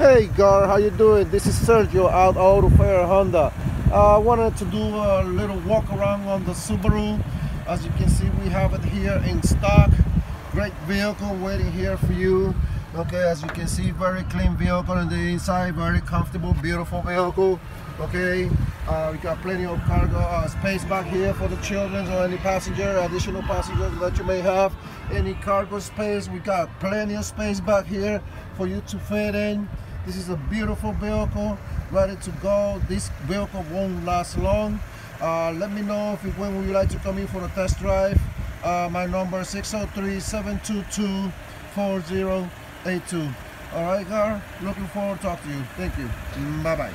Hey Gar, how you doing? This is Sergio out AutoFair Honda. Uh, I wanted to do a little walk around on the Subaru. As you can see, we have it here in stock. Great vehicle waiting here for you. Okay, as you can see, very clean vehicle on the inside, very comfortable, beautiful vehicle. Okay, uh, we got plenty of cargo uh, space back here for the children or any passenger, additional passengers that you may have. Any cargo space, we got plenty of space back here for you to fit in. This is a beautiful vehicle, ready to go. This vehicle won't last long. Uh, let me know if when would you like to come in for a test drive. Uh, my number is 603-722-4082. All right, Gar. Looking forward to talk to you. Thank you. Bye-bye.